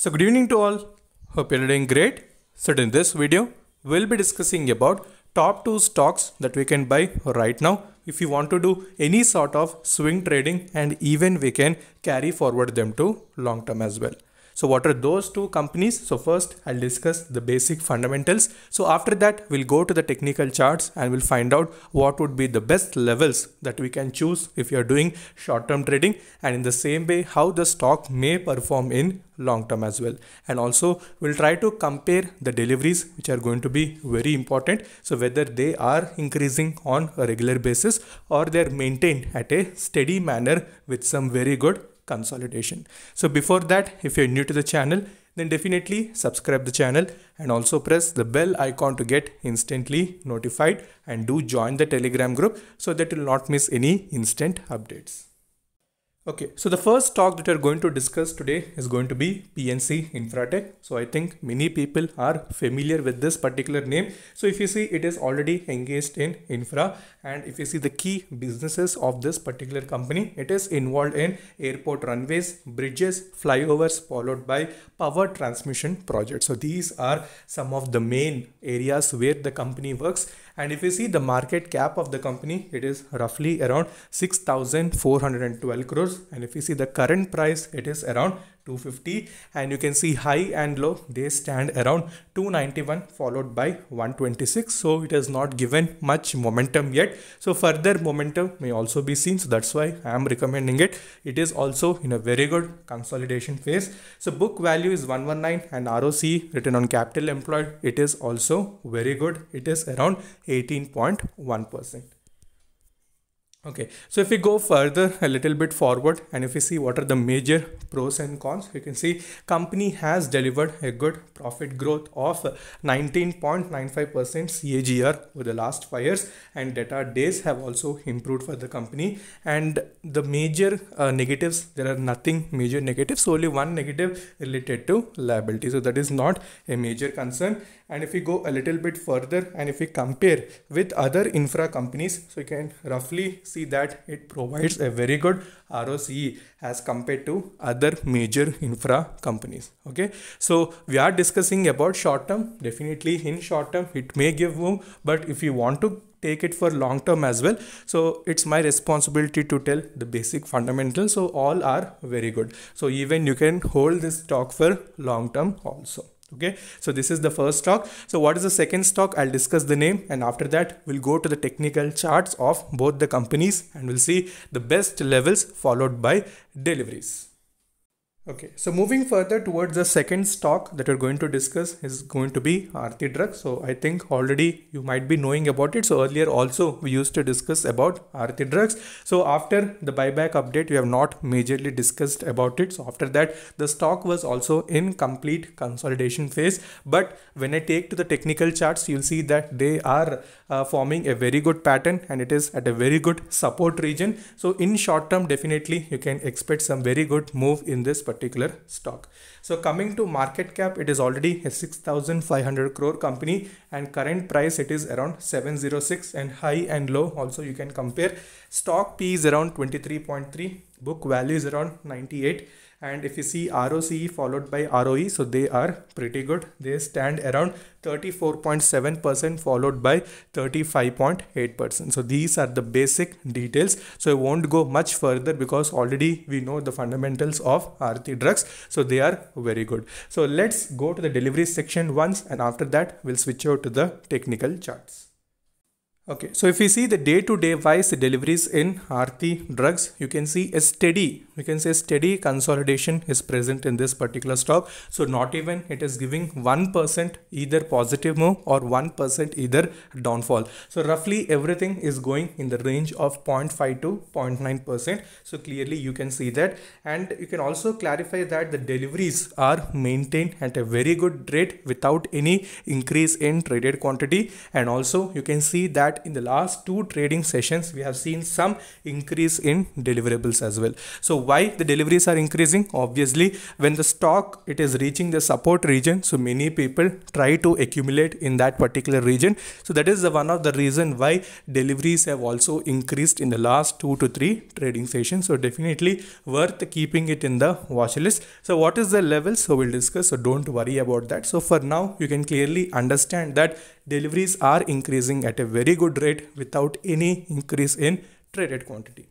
So good evening to all. Hope you're doing great. So in this video, we'll be discussing about top two stocks that we can buy right now if you want to do any sort of swing trading and even we can carry forward them to long term as well. So what are those two companies? So first I'll discuss the basic fundamentals. So after that we'll go to the technical charts and we'll find out what would be the best levels that we can choose if you're doing short-term trading and in the same way how the stock may perform in long term as well and also we'll try to compare the deliveries which are going to be very important so whether they are increasing on a regular basis or they're maintained at a steady manner with some very good consolidation. So before that, if you're new to the channel, then definitely subscribe the channel and also press the bell icon to get instantly notified and do join the telegram group so that you'll not miss any instant updates. Okay, so the first stock that we're going to discuss today is going to be PNC Infratech. So I think many people are familiar with this particular name. So if you see it is already engaged in infra and if you see the key businesses of this particular company, it is involved in airport runways, bridges, flyovers followed by power transmission projects. So these are some of the main areas where the company works and if you see the market cap of the company, it is roughly around 6,412 crores. And if you see the current price, it is around 250 and you can see high and low they stand around 291 followed by 126 so it has not given much momentum yet. So further momentum may also be seen. So that's why i am recommending it. It is also in a very good consolidation phase. So book value is 119 and roc return on capital employed it is also very good. It is around 18.1 percent Okay, so if we go further a little bit forward and if we see what are the major pros and cons, you can see company has delivered a good profit growth of 19.95% CAGR over the last five years and debtor days have also improved for the company and the major uh, negatives, there are nothing major negatives, only one negative related to liability. So that is not a major concern and if we go a little bit further and if we compare with other infra companies, so you can roughly see that it provides a very good ROCE as compared to other major infra companies. Okay, so we are discussing about short term. Definitely in short term, it may give room, but if you want to take it for long term as well so it's my responsibility to tell the basic fundamentals so all are very good so even you can hold this stock for long term also okay? So this is the first stock. So what is the second stock? I'll discuss the name. And after that we'll go to the technical charts of both the companies and we'll see the best levels followed by deliveries Okay, so moving further towards the second stock that we're going to discuss is going to be Aarti Drugs. So I think already you might be knowing about it. So earlier also we used to discuss about Aarti Drugs. So after the buyback update, we have not majorly discussed about it. So after that, the stock was also in complete consolidation phase. But when I take to the technical charts, you'll see that they are uh, forming a very good pattern and it is at a very good support region. So in short term, definitely you can expect some very good move in this particular stock. So coming to market cap, it is already a 6,500 crore company and current price it is around 706 and high and low also you can compare. Stock P is around 23.3, book value is around 98 and if you see ROCE followed by ROE so they are pretty good. They stand around 34.7% followed by 35.8% so these are the basic details. So I won't go much further because already we know the fundamentals of Aarti drugs. So they are very good. So let's go to the delivery section once and after that we'll switch over to the technical charts Okay, so if we see the day-to-day -day wise deliveries in Aarti drugs, you can see a steady, we can say steady consolidation is present in this particular stock. So not even it is giving 1% either positive move or 1% either downfall. So roughly everything is going in the range of 0.5 to 0.9%. So clearly you can see that and you can also clarify that the deliveries are maintained at a very good rate without any increase in traded quantity and also you can see that in the last two trading sessions we have seen some increase in deliverables as well. So why the deliveries are increasing? Obviously when the stock it is reaching the support region so many people try to accumulate in that particular region. So that is the one of the reason why deliveries have also increased in the last two to three trading sessions. So definitely worth keeping it in the watch list. So what is the level so we'll discuss so don't worry about that. So for now you can clearly understand that deliveries are increasing at a very good rate without any increase in traded quantity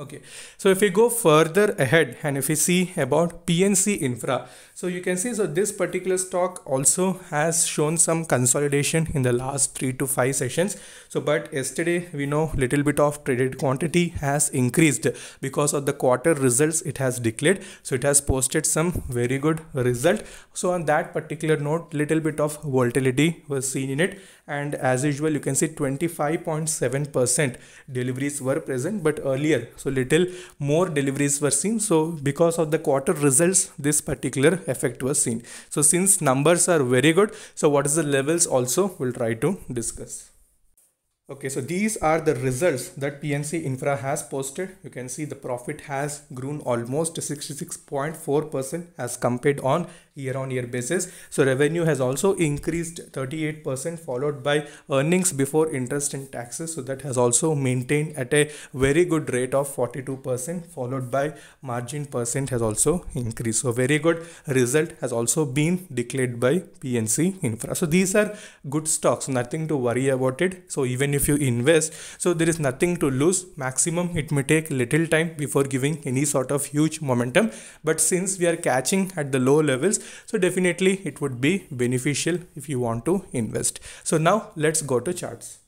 okay. So if we go further ahead and if we see about pnc infra so you can see so this particular stock also has shown some consolidation in the last three to five sessions. So but yesterday we know little bit of traded quantity has increased because of the quarter results it has declared. So it has posted some very good result. So on that particular note little bit of volatility was seen in it. And as usual you can see 25.7 percent deliveries were present but earlier so little more deliveries were seen. So because of the quarter results this particular effect was seen. So since numbers are very good so what is the levels also we'll try to discuss Okay, so these are the results that PNC Infra has posted. You can see the profit has grown almost 66.4% as compared on year on year basis. So revenue has also increased 38% followed by earnings before interest and taxes. So that has also maintained at a very good rate of 42% followed by margin percent has also increased. So very good result has also been declared by PNC Infra. So these are good stocks, nothing to worry about it. So even if if you invest so there is nothing to lose. Maximum it may take little time before giving any sort of huge momentum. But since we are catching at the low levels so definitely it would be beneficial if you want to invest. So now let's go to charts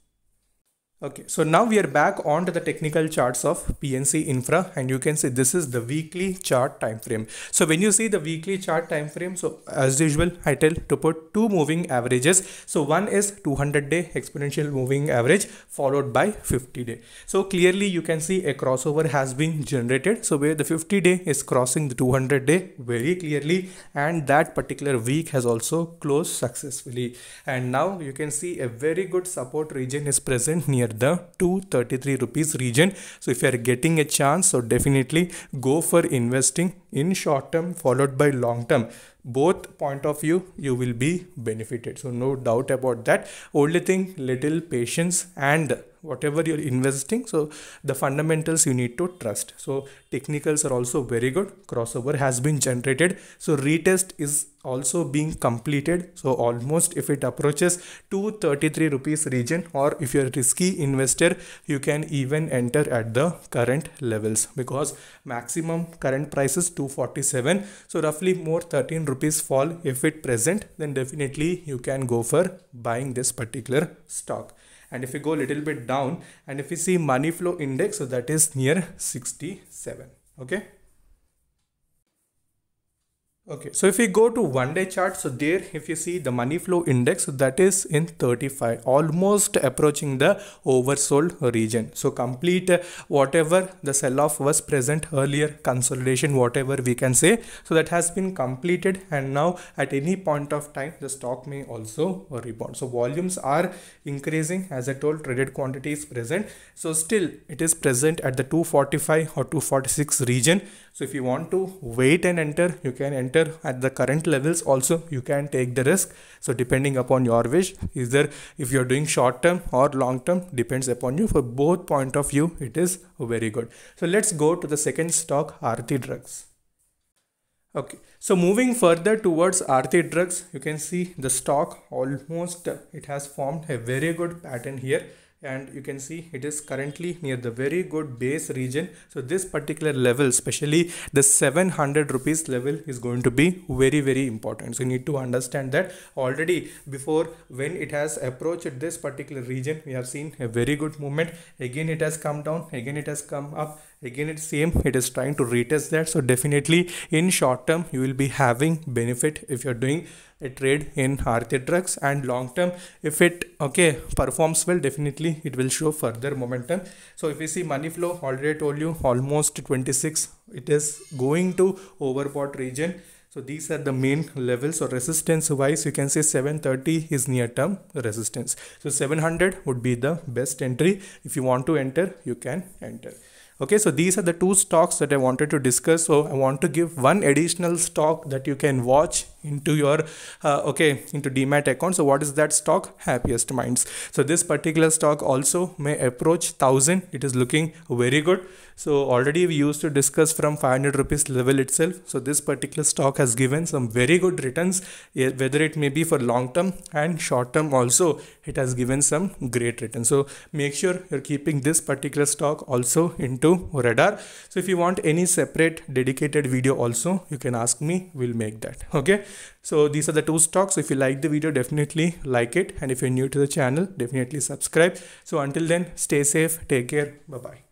Okay, so now we are back on to the technical charts of PNC Infra and you can see this is the weekly chart time frame. So when you see the weekly chart time frame, so as usual, I tell to put two moving averages. So one is 200 day exponential moving average followed by 50 day. So clearly you can see a crossover has been generated. So where the 50 day is crossing the 200 day very clearly and that particular week has also closed successfully. And now you can see a very good support region is present near the 233 rupees region. So if you are getting a chance so definitely go for investing in short term followed by long term. Both point of view you will be benefited. So no doubt about that. Only thing little patience and whatever you're investing so the fundamentals you need to trust. So technicals are also very good. Crossover has been generated. So retest is also being completed. So almost if it approaches 233 rupees region or if you're a risky investor you can even enter at the current levels because maximum current price is 247 so roughly more 13 rupees fall if it present then definitely you can go for buying this particular stock and if we go a little bit down and if we see money flow index so that is near 67 okay Okay, so if we go to one day chart, so there if you see the money flow index, that is in 35, almost approaching the oversold region. So complete uh, whatever the sell off was present earlier, consolidation, whatever we can say. So that has been completed and now at any point of time, the stock may also rebound. So volumes are increasing as I told traded quantity is present. So still it is present at the 245 or 246 region. So if you want to wait and enter, you can enter at the current levels also. You can take the risk. So depending upon your wish either if you're doing short term or long term depends upon you. For both point of view it is very good. So let's go to the second stock Aarti drugs. Okay. So moving further towards Aarti drugs you can see the stock almost it has formed a very good pattern here and you can see it is currently near the very good base region. So this particular level especially the 700 rupees level is going to be very very important. So you need to understand that already before when it has approached this particular region we have seen a very good movement. Again it has come down. Again it has come up. Again it's same. It is trying to retest that. So definitely in short term you will be having benefit if you're doing a trade in Aarti drugs and long term if it okay performs well definitely it will show further momentum. So if we see money flow already told you almost 26 it is going to overbought region. So these are the main levels. Or resistance wise you can say 730 is near term resistance. So 700 would be the best entry. If you want to enter you can enter okay so these are the two stocks that i wanted to discuss. So i want to give one additional stock that you can watch into your uh, okay into demat account so what is that stock? Happiest minds. So this particular stock also may approach 1000 it is looking very good. So already we used to discuss from 500 rupees level itself. So this particular stock has given some very good returns whether it may be for long term and short term also it has given some great returns. So make sure you're keeping this particular stock also into radar. So if you want any separate dedicated video also you can ask me. We'll make that. Okay? So these are the two stocks. If you like the video definitely like it. And if you're new to the channel definitely subscribe. So until then stay safe. Take care. Bye bye